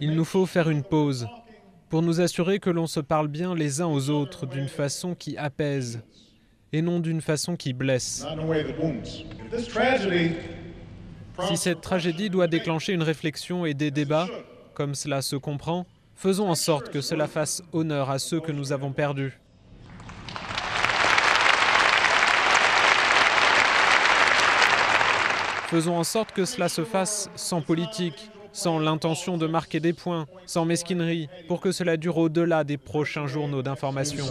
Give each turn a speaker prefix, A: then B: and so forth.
A: Il nous faut faire une pause pour nous assurer que l'on se parle bien les uns aux autres d'une façon qui apaise et non d'une façon qui blesse. Si cette tragédie doit déclencher une réflexion et des débats, comme cela se comprend, faisons en sorte que cela fasse honneur à ceux que nous avons perdus. Faisons en sorte que cela se fasse sans politique, sans l'intention de marquer des points, sans mesquinerie, pour que cela dure au-delà des prochains journaux d'information.